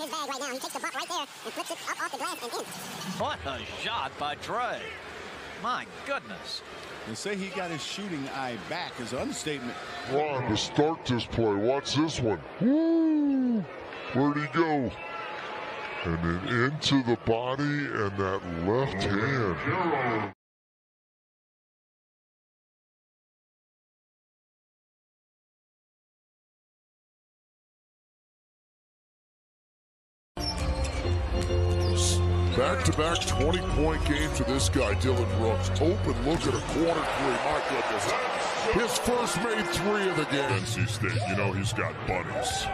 his bag right now. He takes the buck right there and flips it up off the glass and in. What a shot by Trey. My goodness. They say he got his shooting eye back is an understatement. Ron to start this play. Watch this one. Woo! Where'd he go? And then into the body and that left oh, hand. Back-to-back 20-point game for this guy, Dillon Brooks. Open look at a corner three. My goodness. His first made three of the game. NC State, you know he's got bunnies.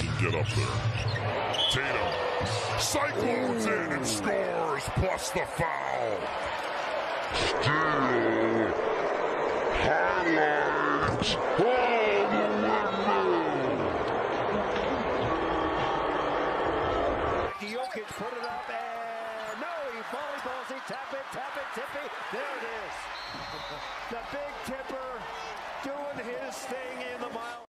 He can get up there. Tatum cyclones in and scores, plus the foul. Steal. Highlights. Oh, the windmill. Jokic put it up and no, he volleyballs it, tap it, tap it, tippy. There it is. The big tipper doing his thing in the mile.